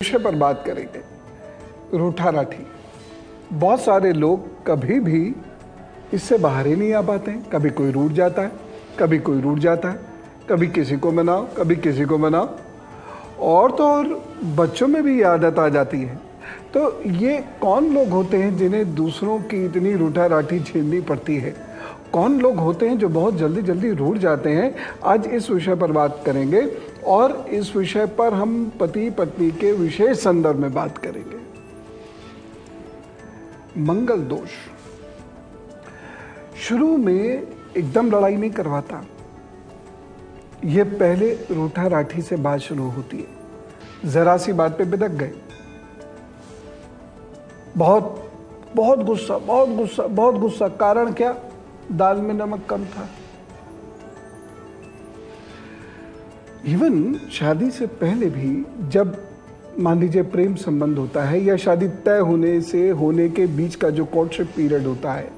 विषय पर बात करेंगे रूठा राठी। बहुत सारे लोग कभी भी इससे बाहर ही नहीं आ पाते हैं। कभी कोई रूठ जाता है, कभी कोई रूठ जाता है, कभी किसी को मनाओ, कभी किसी को मनाओ। और तो और बच्चों में भी आदत आ जाती है। तो ये कौन लोग होते हैं जिन्हें दूसरों की इतनी रूठा राठी झेलनी पड़ती है? कौन लोग होते हैं जो बहुत जल्दी जल्दी रूठ जाते हैं? आज इस विषय पर बात करेंगे। और इस विषय पर हम पति पत्नी के विशेष संदर्भ में बात करेंगे। मंगल दोष। शुरू में एकदम लड़ाई नहीं करवाता। ये पहले रूठा राठी से बात शुरू होती है। जरा सी बात पे बिदक गए। बहुत बहुत गुस्सा बहुत गुस्सा बहुत गुस्सा। कारण क्या? दाल में नमक कम था। इवन शादी से पहले भी जब मान लीजिए प्रेम संबंध होता है या शादी तय होने से होने के बीच का जो कोर्टशिप पीरियड होता है,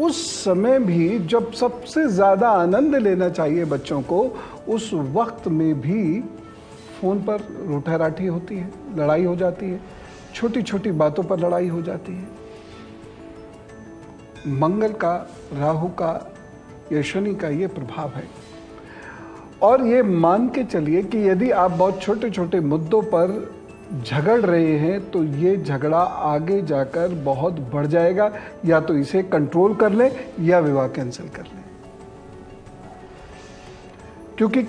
उस समय भी जब सबसे ज़्यादा आनंद लेना चाहिए बच्चों को, उस वक्त में भी फ़ोन पर रूठा राठी होती है, लड़ाई हो जाती है छोटी छोटी बातों पर लड़ाई हो जाती है। मंगल का, राहु का या शनि का ये प्रभाव है। और ये मान के चलिए कि यदि आप बहुत छोटे छोटे मुद्दों पर झगड़ रहे हैं तो ये झगड़ा आगे जाकर बहुत बढ़ जाएगा। या तो इसे कंट्रोल कर लें या विवाह कैंसिल कर लें। क्योंकि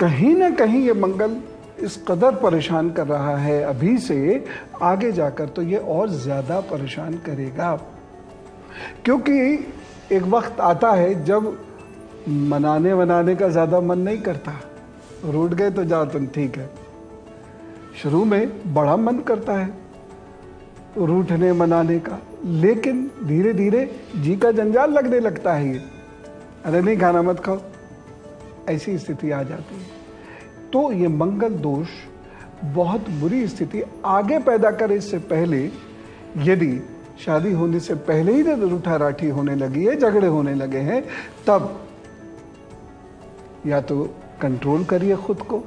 कहीं ना कहीं ये मंगल इस कदर परेशान कर रहा है अभी से आगे जाकर तो ये और ज़्यादा परेशान करेगा। क्योंकि एक वक्त आता है जब मनाने वनाने का ज़्यादा मन नहीं करता। रूट गए तो जाओ तुम, ठीक है। शुरू में बड़ा मन करता है रूठने मनाने का, लेकिन धीरे धीरे जी का जंजाल लगने लगता है ये। अरे नहीं, खाना मत खाओ। ऐसी स्थिति आ जाती है। तो ये मंगल दोष बहुत बुरी स्थिति आगे पैदा करे इससे पहले, यदि शादी होने से पहले ही रूठा राठी होने लगी है, झगड़े होने लगे हैं, तब या तो कंट्रोल करिए खुद को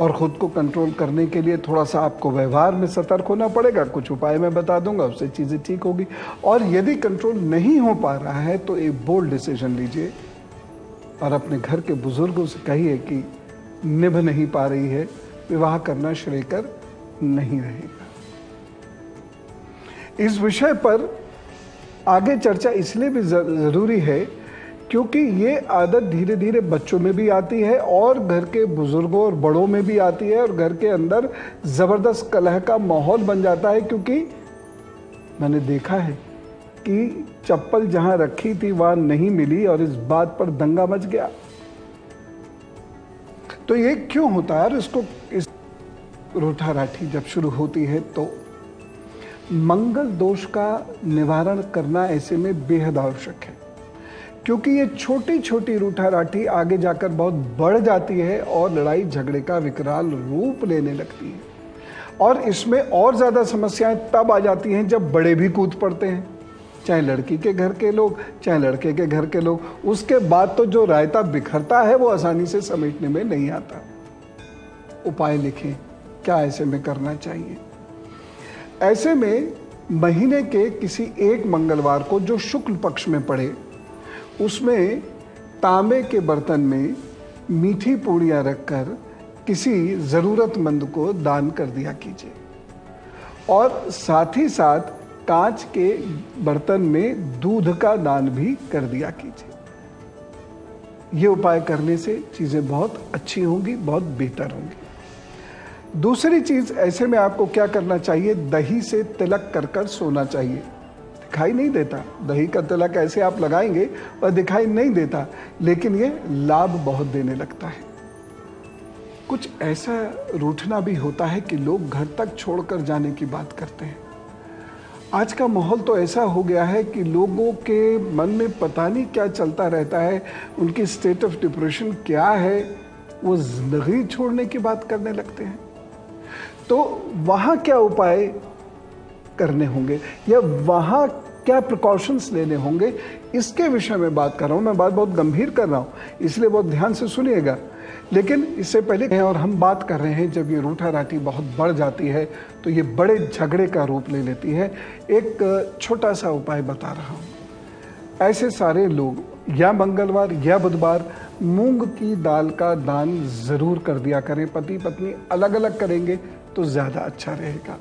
और ख़ुद को कंट्रोल करने के लिए थोड़ा सा आपको व्यवहार में सतर्क होना पड़ेगा। कुछ उपाय मैं बता दूँगा, उससे चीज़ें ठीक होगी। और यदि कंट्रोल नहीं हो पा रहा है तो एक बोल्ड डिसीज़न लीजिए और अपने घर के बुज़ुर्गों से कहिए कि निभ नहीं पा रही है, विवाह करना श्रेयकर नहीं रहेगा। इस विषय पर आगे चर्चा इसलिए भी ज़रूरी है क्योंकि ये आदत धीरे धीरे बच्चों में भी आती है और घर के बुज़ुर्गों और बड़ों में भी आती है और घर के अंदर ज़बरदस्त कलह का माहौल बन जाता है क्योंकि मैंने देखा है कि चप्पल जहाँ रखी थी वहाँ नहीं मिली और इस बात पर दंगा मच गया। तो ये क्यों होता है? और इसको इस रूठा राठी जब शुरू होती है तो मंगल दोष का निवारण करना ऐसे में बेहद आवश्यक है। क्योंकि ये छोटी छोटी रूठा राठी आगे जाकर बहुत बढ़ जाती है और लड़ाई झगड़े का विकराल रूप लेने लगती है। और इसमें और ज़्यादा समस्याएँ तब आ जाती हैं जब बड़े भी कूद पड़ते हैं। चाहे लड़की के घर के लोग, चाहे लड़के के घर के लोग, उसके बाद तो जो रायता बिखरता है वो आसानी से समेटने में नहीं आता। उपाय लिखें, क्या ऐसे में करना चाहिए? ऐसे में महीने के किसी एक मंगलवार को जो शुक्ल पक्ष में पड़े उसमें तांबे के बर्तन में मीठी पूड़ियाँ रखकर किसी ज़रूरतमंद को दान कर दिया कीजिए। और साथ ही साथ कांच के बर्तन में दूध का दान भी कर दिया कीजिए। ये उपाय करने से चीज़ें बहुत अच्छी होंगी, बहुत बेहतर होंगी। दूसरी चीज़, ऐसे में आपको क्या करना चाहिए? दही से तिलक कर कर सोना चाहिए। दिखाई नहीं देता। दही का तिलक ऐसे आप लगाएँगे, वह दिखाई नहीं देता। लेकिन ये लाभ बहुत देने लगता है। कुछ ऐसा रूठना भी होता है कि लोग घर तक छोड़कर जाने की बात करते हैं। आज का माहौल तो ऐसा हो गया है कि लोगों के मन में पता नहीं क्या चलता रहता है, उनकी स्टेट ऑफ़ डिप्रेशन क्या है, वो ज़िंदगी छोड़ने की बात करने लगते हैं। तो वहाँ क्या उपाय करने होंगे, या वहाँ क्या प्रिकॉशंस लेने होंगे, इसके विषय में बात कर रहा हूँ। मैं बात बहुत गंभीर कर रहा हूँ, इसलिए बहुत ध्यान से सुनिएगा। लेकिन इससे पहले और हम बात कर रहे हैं, जब ये रूठा राठी बहुत बढ़ जाती है तो ये बड़े झगड़े का रूप ले लेती है। एक छोटा सा उपाय बता रहा हूँ। ऐसे सारे लोग, या मंगलवार या बुधवार, मूंग की दाल का दान ज़रूर कर दिया करें। पति पत्नी अलग अलग करेंगे तो ज़्यादा अच्छा रहेगा।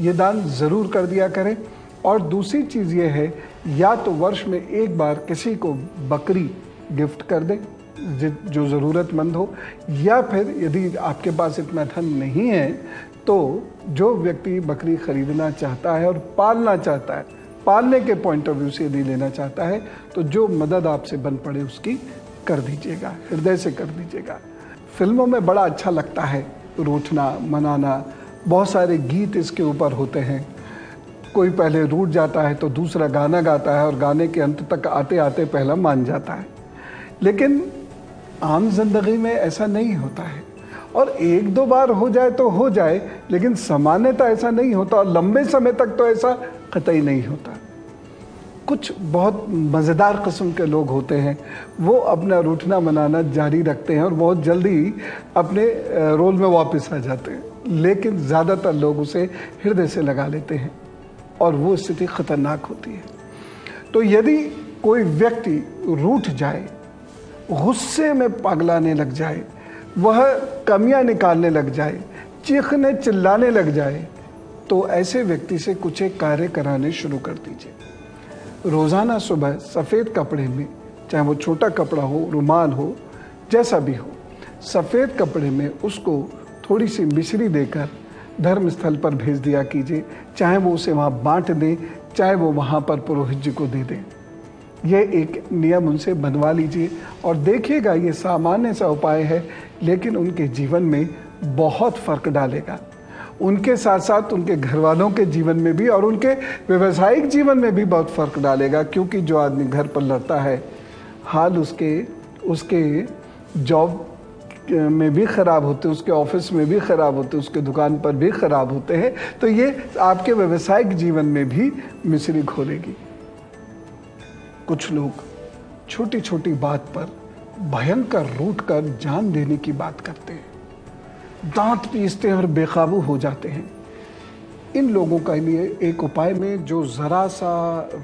ये दान ज़रूर कर दिया करें। और दूसरी चीज़ ये है, या तो वर्ष में एक बार किसी को बकरी गिफ्ट कर दें जो ज़रूरतमंद हो, या फिर यदि आपके पास इतना धन नहीं है तो जो व्यक्ति बकरी खरीदना चाहता है और पालना चाहता है, पालने के पॉइंट ऑफ़ व्यू से यदि लेना चाहता है तो जो मदद आपसे बन पड़े उसकी कर दीजिएगा, हृदय से कर दीजिएगा। फ़िल्मों में बड़ा अच्छा लगता है रूठना मनाना बहुत सारे गीत इसके ऊपर होते हैं। कोई पहले रूठ जाता है तो दूसरा गाना गाता है और गाने के अंत तक आते आते पहला मान जाता है। लेकिन आम ज़िंदगी में ऐसा नहीं होता है। और एक दो बार हो जाए तो हो जाए, लेकिन सामान्यता ऐसा नहीं होता और लंबे समय तक तो ऐसा कतई नहीं होता। कुछ बहुत मज़ेदार कस्म के लोग होते हैं। वो अपना रूठना मनाना जारी रखते हैं और बहुत जल्दी अपने रोल में वापस आ जाते हैं। लेकिन ज़्यादातर लोग उसे हृदय से लगा लेते हैं और वो स्थिति ख़तरनाक होती है। तो यदि कोई व्यक्ति रूठ जाए, गुस्से में पगलाने लग जाए, वह कमियाँ निकालने लग जाए, चीखने चिल्लाने लग जाए तो ऐसे व्यक्ति से कुछ एक कार्य कराने शुरू कर दीजिए। रोज़ाना सुबह सफ़ेद कपड़े में, चाहे वो छोटा कपड़ा हो, रुमाल हो, जैसा भी हो, सफ़ेद कपड़े में उसको थोड़ी सी मिश्री देकर धर्म स्थल पर भेज दिया कीजिए। चाहे वो उसे वहाँ बांट दें, चाहे वो वहाँ पर पुरोहित जी को दे दें। यह एक नियम उनसे बनवा लीजिए और देखिएगा ये सामान्य सा उपाय है, लेकिन उनके जीवन में बहुत फ़र्क डालेगा। उनके साथ साथ उनके घर वालों के जीवन में भी और उनके व्यवसायिक जीवन में भी बहुत फ़र्क डालेगा, क्योंकि जो आदमी घर पर लड़ता है, हाल उसके उसके जॉब में भी ख़राब होते हैं, उसके ऑफ़िस में भी ख़राब होते हैं, उसके दुकान पर भी ख़राब होते हैं तो ये आपके व्यवसायिक जीवन में भी मिश्री खोलेगी। कुछ लोग छोटी छोटी बात पर भयंकर रूट कर जान देने की बात करते हैं। दांत पीसते हैं और बेकाबू हो जाते हैं। इन लोगों के लिए एक उपाय में जो ज़रा सा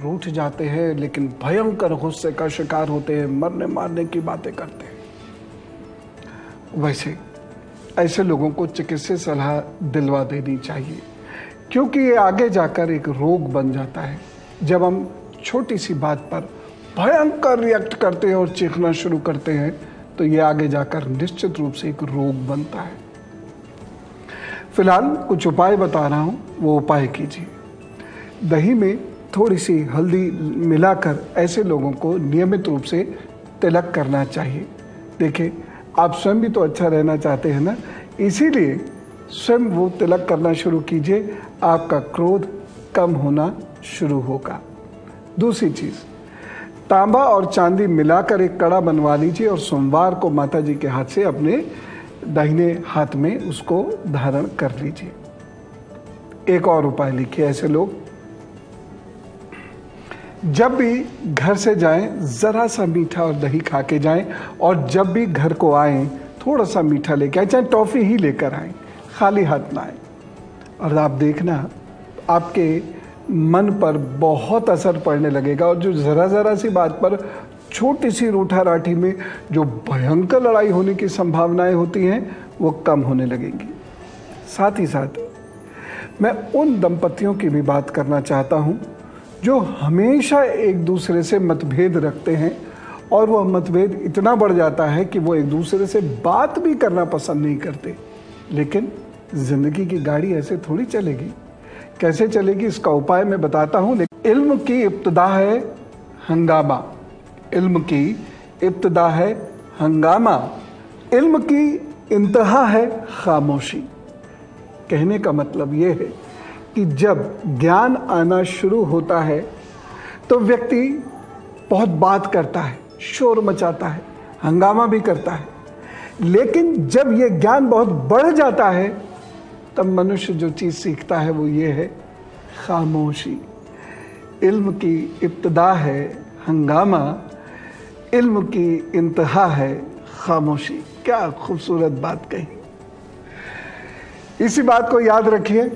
रूठ जाते हैं, लेकिन भयंकर गुस्से का शिकार होते हैं मरने मारने की बातें करते हैं। वैसे ऐसे लोगों को चिकित्सीय सलाह दिलवा देनी चाहिए, क्योंकि ये आगे जाकर एक रोग बन जाता है। जब हम छोटी सी बात पर भयंकर रिएक्ट करते हैं और चीखना शुरू करते हैं तो ये आगे जाकर निश्चित रूप से एक रोग बनता है। फ़िलहाल कुछ उपाय बता रहा हूँ, वो उपाय कीजिए। दही में थोड़ी सी हल्दी मिलाकर ऐसे लोगों को नियमित रूप से तिलक करना चाहिए। देखिए आप स्वयं भी तो अच्छा रहना चाहते हैं ना? इसीलिए स्वयं वो तिलक करना शुरू कीजिए, आपका क्रोध कम होना शुरू होगा। दूसरी चीज़, तांबा और चांदी मिलाकर एक कड़ा बनवा लीजिए और सोमवार को माता जी के हाथ से अपने दाहिने हाथ में उसको धारण कर लीजिए। एक और उपाय लिखिए ऐसे लोग जब भी घर से जाएँ, ज़रा सा मीठा और दही खा के जाएँ और जब भी घर को आए, थोड़ा सा मीठा लेके आए, चाहे टॉफ़ी ही लेकर आए, खाली हाथ ना आए। और आप देखना, आपके मन पर बहुत असर पड़ने लगेगा और जो ज़रा ज़रा सी बात पर छोटी सी रूठा राठी में जो भयंकर लड़ाई होने की संभावनाएँ होती हैं, वो कम होने लगेंगी। साथ ही साथ, मैं उन दंपतियों की भी बात करना चाहता हूँ जो हमेशा एक दूसरे से मतभेद रखते हैं और वह मतभेद इतना बढ़ जाता है कि वो एक दूसरे से बात भी करना पसंद नहीं करते। लेकिन ज़िंदगी की गाड़ी ऐसे थोड़ी चलेगी। कैसे चलेगी इसका उपाय मैं बताता हूँ। लेकिन इल्म की इब्तदा है हंगामा। इल्म की इब्तदा है हंगामा। इल्म की इंतहा है खामोशी। कहने का मतलब यह है कि जब ज्ञान आना शुरू होता है तो व्यक्ति बहुत बात करता है, शोर मचाता है, हंगामा भी करता है। लेकिन जब यह ज्ञान बहुत बढ़ जाता है, तब मनुष्य जो चीज़ सीखता है, वो ये है, खामोशी। इल्म की इब्तदा है, हंगामा। इल्म की इंतहा है, खामोशी। क्या खूबसूरत बात कही। इसी बात को याद रखिए।